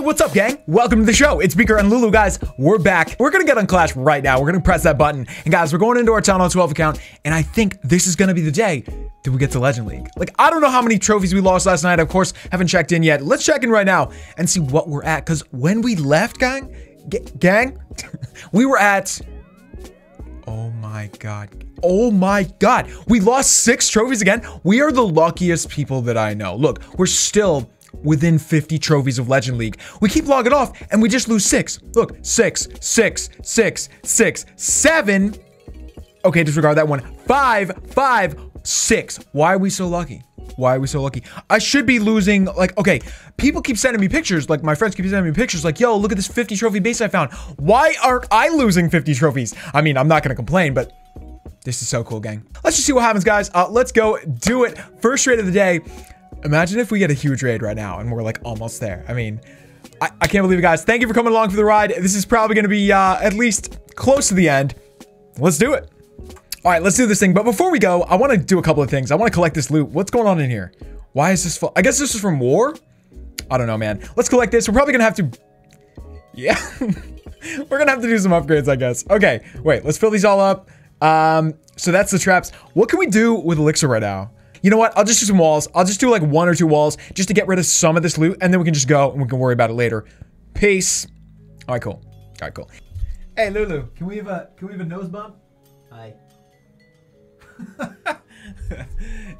Hey, what's up, gang? Welcome to the show. It's Beaker and Lulu, guys. We're back. We're gonna get on Clash right now. We're gonna press that button. And guys, we're going into our Town Hall 12 account, and I think this is gonna be the day that we get to Legend League. Like, I don't know how many trophies we lost last night. Of course, haven't checked in yet. Let's check in right now and see what we're at. Because when we left, gang, gang, we were at. Oh my god. Oh my god. We lost six trophies again. We are the luckiest people that I know. Look, we're still within 50 trophies of Legend League. We keep logging off and we just lose six. Look, six, six, six, six, seven. Okay, disregard that one. Five, five, six. Why are we so lucky? Why are we so lucky? I should be losing, like, okay, people keep sending me pictures, like my friends keep sending me pictures, like, yo, look at this 50 trophy base I found. Why aren't I losing 50 trophies? I mean, I'm not gonna complain, but this is so cool, gang. Let's just see what happens, guys. Uh, let's go do it. First raid of the day. Imagine if we get a huge raid right now and we're like almost there. I mean, I, I can't believe it, guys. Thank you for coming along for the ride. This is probably going to be uh, at least close to the end. Let's do it. All right, let's do this thing. But before we go, I want to do a couple of things. I want to collect this loot. What's going on in here? Why is this full? I guess this is from war? I don't know, man. Let's collect this. We're probably going to have to... Yeah. We're going to have to do some upgrades, I guess. Okay, wait. Let's fill these all up. Um, so that's the traps. What can we do with elixir right now? You know what? I'll just do some walls. I'll just do like one or two walls just to get rid of some of this loot, and then we can just go and we can worry about it later. Peace. All right, cool. All right, cool. Hey, Lulu, can we have a can we have a nose bump? Hi.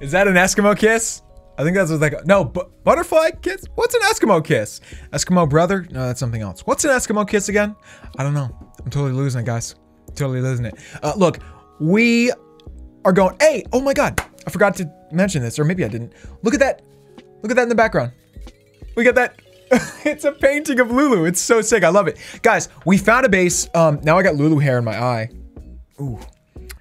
Is that an Eskimo kiss? I think that's what they No, but butterfly kiss. What's an Eskimo kiss? Eskimo brother? No, that's something else. What's an Eskimo kiss again? I don't know. I'm totally losing it, guys. Totally losing it. Uh, look, we are going. Hey, oh my god, I forgot to mention this, or maybe I didn't. Look at that. Look at that in the background. We got that. it's a painting of Lulu. It's so sick. I love it. Guys, we found a base. Um, now I got Lulu hair in my eye. Ooh.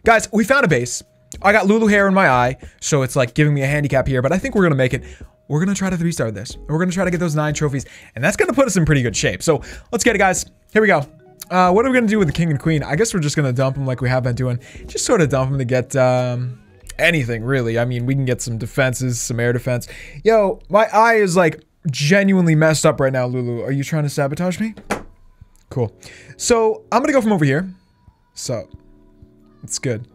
Guys, we found a base. I got Lulu hair in my eye, so it's like giving me a handicap here, but I think we're gonna make it. We're gonna try to three-star this. We're gonna try to get those nine trophies, and that's gonna put us in pretty good shape. So let's get it, guys. Here we go. Uh, what are we gonna do with the king and queen? I guess we're just gonna dump them like we have been doing. Just sort of dump them to get um, anything, really. I mean, we can get some defenses, some air defense. Yo, my eye is like genuinely messed up right now, Lulu. Are you trying to sabotage me? Cool. So I'm gonna go from over here. So it's good.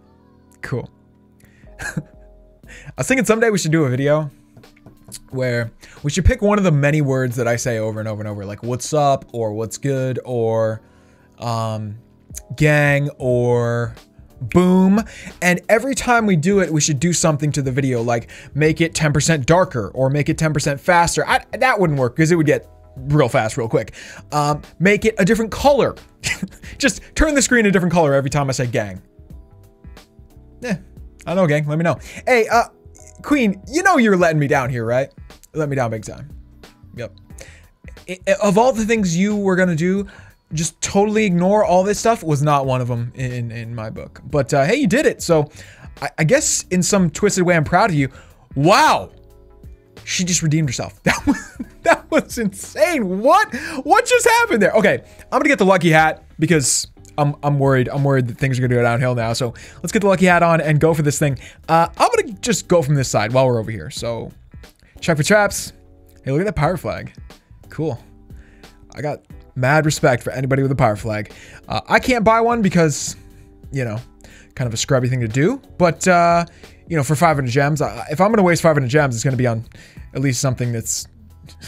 Cool. I was thinking someday we should do a video where we should pick one of the many words that I say over and over and over, like what's up or what's good or um, gang or boom. And every time we do it, we should do something to the video, like make it 10% darker or make it 10% faster. I, that wouldn't work because it would get real fast, real quick. Um, make it a different color. Just turn the screen a different color every time I say gang. Yeah, I know, gang. Let me know. Hey, uh, Queen, you know you're letting me down here, right? Let me down big time. Yep. I, of all the things you were gonna do, just totally ignore all this stuff was not one of them in in my book. But uh, hey, you did it. So I, I guess in some twisted way, I'm proud of you. Wow. She just redeemed herself. That was that was insane. What what just happened there? Okay, I'm gonna get the lucky hat because I'm, I'm worried. I'm worried that things are gonna go downhill now. So let's get the lucky hat on and go for this thing. Uh, I'm gonna just go from this side while we're over here. So check for traps. Hey, look at that power flag. Cool. I got mad respect for anybody with a power flag. Uh, I can't buy one because, you know, kind of a scrubby thing to do. But, uh, you know, for 500 gems, if I'm going to waste 500 gems, it's going to be on at least something that's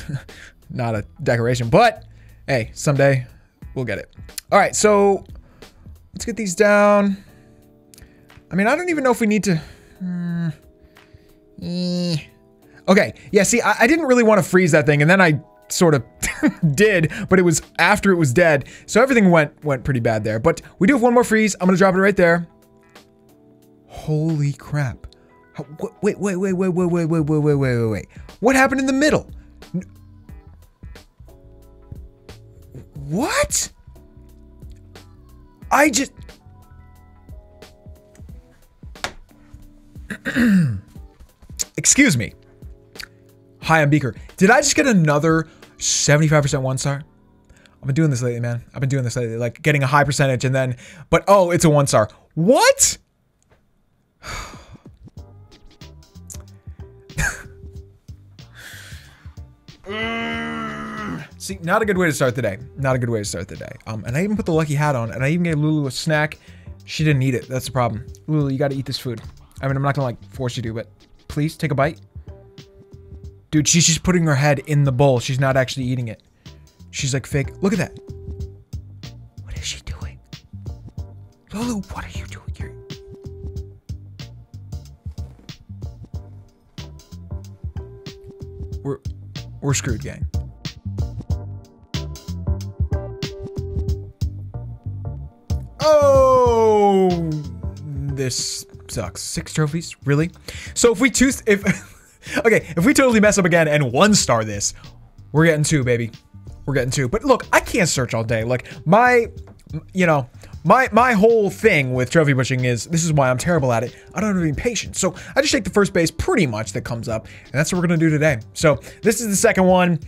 not a decoration. But, hey, someday we'll get it. All right, so let's get these down. I mean, I don't even know if we need to... Hmm, eh. Okay, yeah, see, I, I didn't really want to freeze that thing, and then I sort of did, but it was after it was dead. So everything went went pretty bad there. But we do have one more freeze. I'm gonna drop it right there. Holy crap. Wait, wait, wait, wait, wait, wait, wait, wait, wait, wait, wait, wait. What happened in the middle? What? I just... Excuse me. Hi, I'm Beaker. Did I just get another 75% one star? I've been doing this lately, man. I've been doing this lately, like getting a high percentage and then, but oh, it's a one star. What? See, not a good way to start the day. Not a good way to start the day. Um, and I even put the lucky hat on, and I even gave Lulu a snack. She didn't eat it. That's the problem. Lulu, you gotta eat this food. I mean, I'm not gonna like force you to, but please take a bite. Dude, she's just putting her head in the bowl. She's not actually eating it. She's like fake. Look at that. What is she doing? Lulu, what are you doing here? We're we're screwed, gang. Oh, this sucks. Six trophies, really? So if we choose, if okay, if we totally mess up again and one star this, we're getting two, baby. We're getting two. But look, I can't search all day. Like my, you know, my my whole thing with trophy pushing is this is why I'm terrible at it. I don't have any patience. So I just take the first base pretty much that comes up, and that's what we're gonna do today. So this is the second one.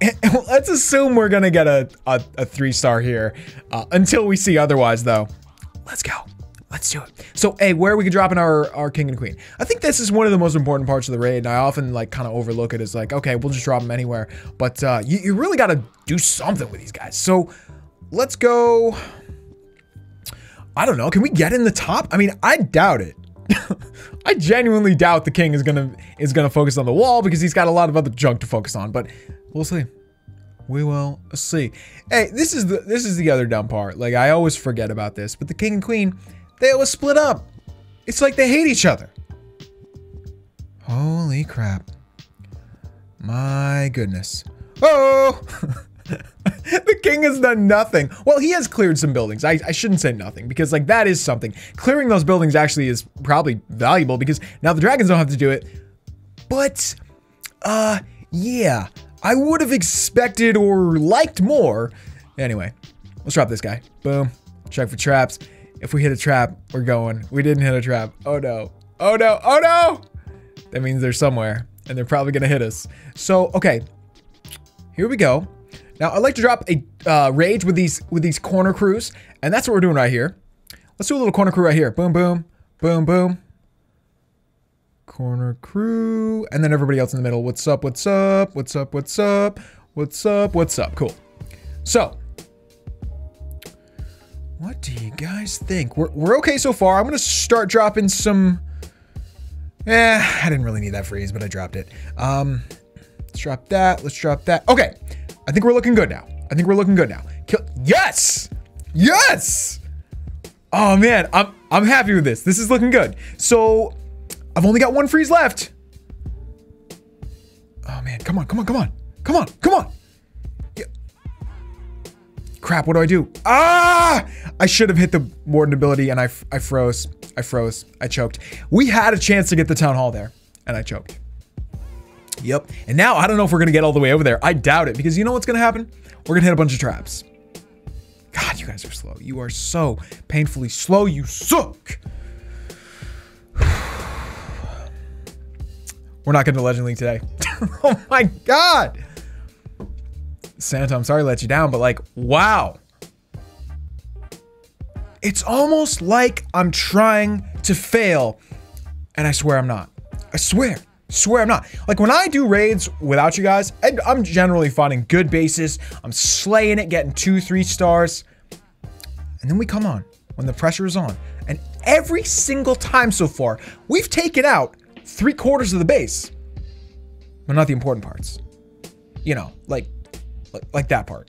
Let's assume we're gonna get a, a, a three star here. Uh, until we see otherwise, though. Let's go. Let's do it. So, hey, where are we can drop in our, our king and queen. I think this is one of the most important parts of the raid, and I often like kind of overlook it as like, okay, we'll just drop them anywhere. But uh, you, you really got to do something with these guys. So let's go. I don't know. Can we get in the top? I mean, I doubt it. I genuinely doubt the king is gonna is gonna focus on the wall because he's got a lot of other junk to focus on. But we'll see. We will see. Hey, this is the this is the other dumb part. Like I always forget about this, but the king and queen, they always split up. It's like they hate each other. Holy crap. My goodness. Oh! the king has done nothing. Well, he has cleared some buildings. I, I shouldn't say nothing because like that is something. Clearing those buildings actually is probably valuable because now the dragons don't have to do it. But, uh, yeah, I would have expected or liked more. Anyway, let's drop this guy. Boom. Check for traps. If we hit a trap, we're going. We didn't hit a trap. Oh no. Oh no. Oh no. That means they're somewhere and they're probably to hit us. So, okay. Here we go. Now, I'd like to drop a uh, rage with these with these corner crews, and that's what we're doing right here. Let's do a little corner crew right here. Boom, boom, boom, boom. Corner crew, and then everybody else in the middle. What's up? What's up? What's up? What's up? What's up? What's up? Cool. So, what do you guys think? We're, we're okay so far. I'm going to start dropping some... Eh, I didn't really need that freeze, but I dropped it. Um, let's drop that. Let's drop that. Okay. I think we're looking good now. I think we're looking good now. Kill yes! Yes! Oh man, I'm I'm happy with this. This is looking good. So I've only got one freeze left. Oh man, come on, come on, come on. Come on, come on. Yeah. Crap, what do I do? Ah! I should have hit the warden ability and I, I froze. I froze. I choked. We had a chance to get the town hall there and I choked. Yep. And now I don't know if we're going to get all the way over there. I doubt it because you know what's going to happen? We're going to hit a bunch of traps. God, you guys are slow. You are so painfully slow. You suck. We're not going to Legend League today. oh my God. Santa, I'm sorry to let you down, but like, wow. It's almost like I'm trying to fail, and I swear I'm not. I swear. Swear I'm not. Like when I do raids without you guys, I'm generally finding good bases. I'm slaying it, getting two, three stars. And then we come on when the pressure is on. And every single time so far, we've taken out three quarters of the base. But not the important parts. You know, like, like, like that part.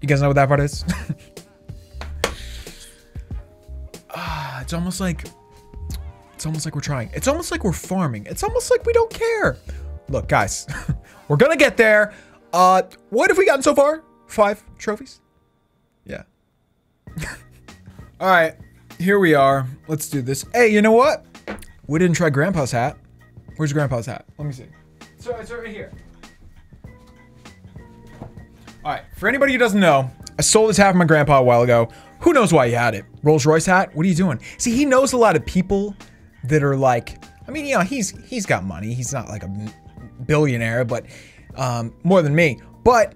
You guys know what that part is? it's almost like it's almost like we're trying. It's almost like we're farming. It's almost like we don't care. Look, guys, we're gonna get there. Uh, what have we gotten so far? Five trophies? Yeah. All right, here we are. Let's do this. Hey, you know what? We didn't try Grandpa's hat. Where's Grandpa's hat? Let me see. So it's right here. All right, for anybody who doesn't know, I sold this hat from my grandpa a while ago. Who knows why he had it? Rolls Royce hat? What are you doing? See, he knows a lot of people that are like, I mean, you know, he's he's got money. He's not like a billionaire, but um, more than me. But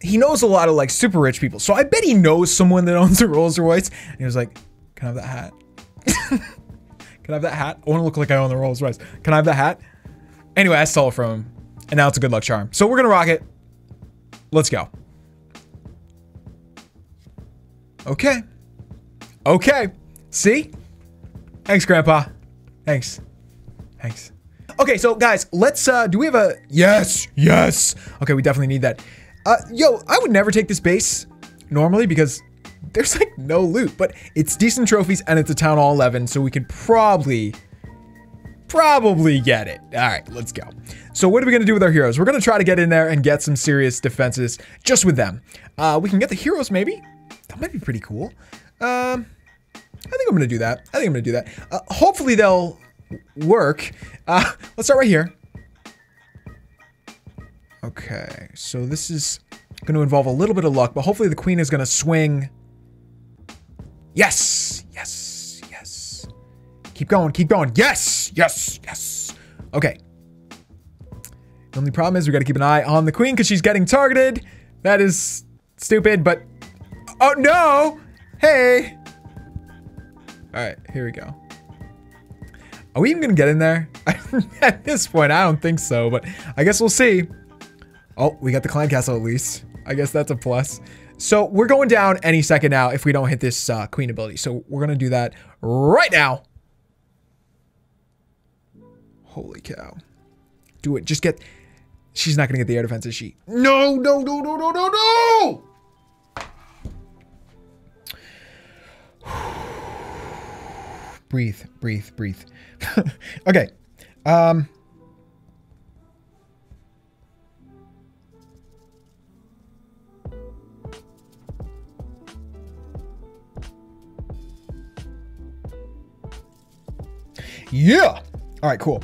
he knows a lot of like super rich people. So I bet he knows someone that owns a Rolls Royce. And he was like, "Can I have that hat? Can I have that hat? I want to look like I own the Rolls Royce. Can I have that hat?" Anyway, I stole it from him, and now it's a good luck charm. So we're gonna rock it. Let's go. Okay. Okay. See? Thanks, Grandpa. Thanks. Thanks. Okay, so guys, let's uh do we have a yes, yes. Okay, we definitely need that. Uh yo, I would never take this base normally because there's like no loot, but it's decent trophies and it's a town hall 11, so we could probably probably get it. All right, let's go. So what are we going to do with our heroes? We're going to try to get in there and get some serious defenses just with them. Uh, we can get the heroes maybe. That might be pretty cool. Um, I think I'm to do that. I think I'm to do that. Uh, hopefully they'll work. Uh, let's start right here. Okay, so this is going to involve a little bit of luck, but hopefully the queen is going to swing. Yes, yes, yes. Keep going, keep going. Yes, yes, yes. Okay. The only problem is we got to keep an eye on the queen because she's getting targeted. That is stupid, but... Oh, no! Hey! Alright, here we go. Are we even to get in there? At this point, I don't think so, but I guess we'll see. Oh, we got the clan castle at least. I guess that's a plus. So we're going down any second now if we don't hit this uh, queen ability. So we're to do that right now. Holy cow. Do it. Just get... She's not to get the air defense, is she? No, no, no, no, no, no, no! Breathe, breathe, breathe. okay. Um... Yeah! All right, cool.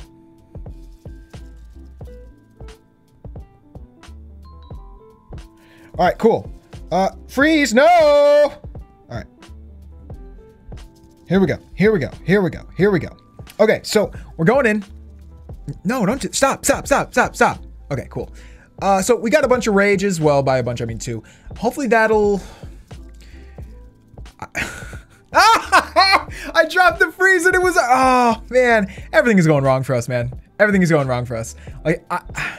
All right, cool. Uh, freeze, no! Here we go, here we go, here we go, here we go. Okay, so we're going in. No, don't, stop, stop, stop, stop, stop. Okay, cool. Uh, so we got a bunch of rages. Well, by a bunch, I mean two. Hopefully that'll... I dropped the freeze and it was, oh man, everything is going wrong for us, man. Everything is going wrong for us. Like, I,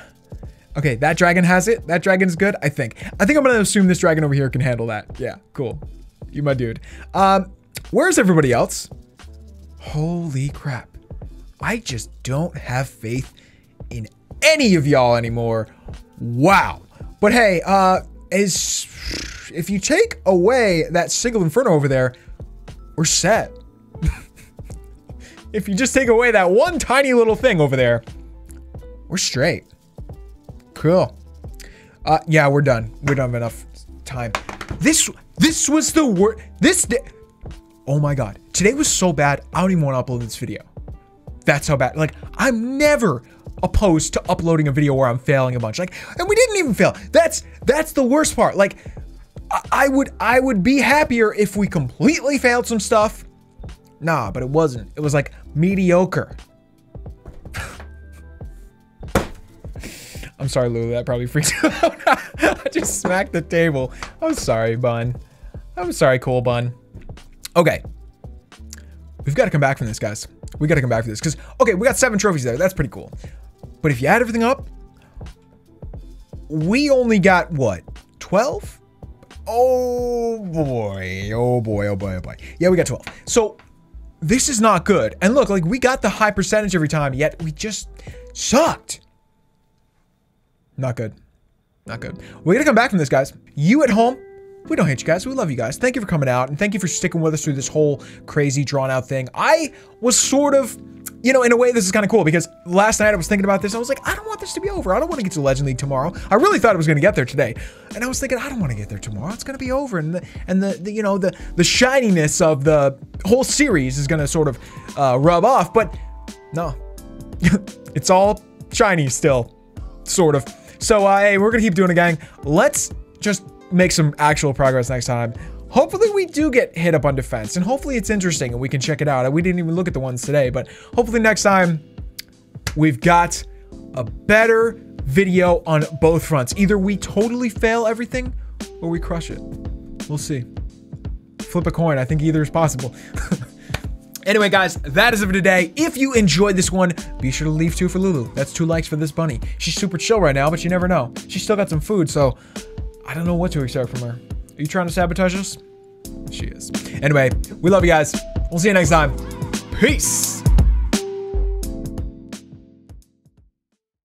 okay, that dragon has it. That dragon's good, I think. I think I'm gonna assume this dragon over here can handle that. Yeah, cool. You my dude. Um, where's everybody else? Holy crap. I just don't have faith in any of y'all anymore. Wow. But hey, uh, is if you take away that single inferno over there, we're set. if you just take away that one tiny little thing over there, we're straight. Cool. Uh, yeah, we're done. We don't have enough time. This, this was the worst. This. Oh my God. Today was so bad. I don't even want to upload this video. That's how bad. Like, I'm never opposed to uploading a video where I'm failing a bunch. Like, and we didn't even fail. That's, that's the worst part. Like, I would I would be happier if we completely failed some stuff. Nah, but it wasn't. It was like mediocre. I'm sorry, Lulu. That probably freaked you out. I just smacked the table. I'm sorry, Bun. I'm sorry, Cool Bun. Okay. We've got to come back from this, guys. We got to come back from this. Because, okay, we got seven trophies there. That's pretty cool. But if you add everything up, we only got, what, 12? Oh boy, oh boy, oh boy, oh boy. Yeah, we got 12. So this is not good. And look, like we got the high percentage every time, yet we just sucked. Not good. Not good. We're gonna come back from this, guys. You at home, we don't hate you guys. We love you guys. Thank you for coming out and thank you for sticking with us through this whole crazy drawn out thing. I was sort of you know, in a way, this is kind of cool because last night I was thinking about this. I was like, I don't want this to be over. I don't want to get to Legend League tomorrow. I really thought it was going to get there today, and I was thinking, I don't want to get there tomorrow. It's going to be over, and the and the, the you know the the shininess of the whole series is going to sort of uh, rub off. But no, it's all shiny still, sort of. So uh, hey, we're gonna keep doing it, gang. Let's just make some actual progress next time. Hopefully we do get hit up on defense and hopefully it's interesting and we can check it out. We didn't even look at the ones today, but hopefully next time we've got a better video on both fronts. Either we totally fail everything or we crush it. We'll see. Flip a coin. I think either is possible. anyway, guys, that is it for today. If you enjoyed this one, be sure to leave two for Lulu. That's two likes for this bunny. She's super chill right now, but you never know. She's still got some food, so I don't know what to expect from her. Are you trying to sabotage us? She is. Anyway, we love you guys. We'll see you next time. Peace.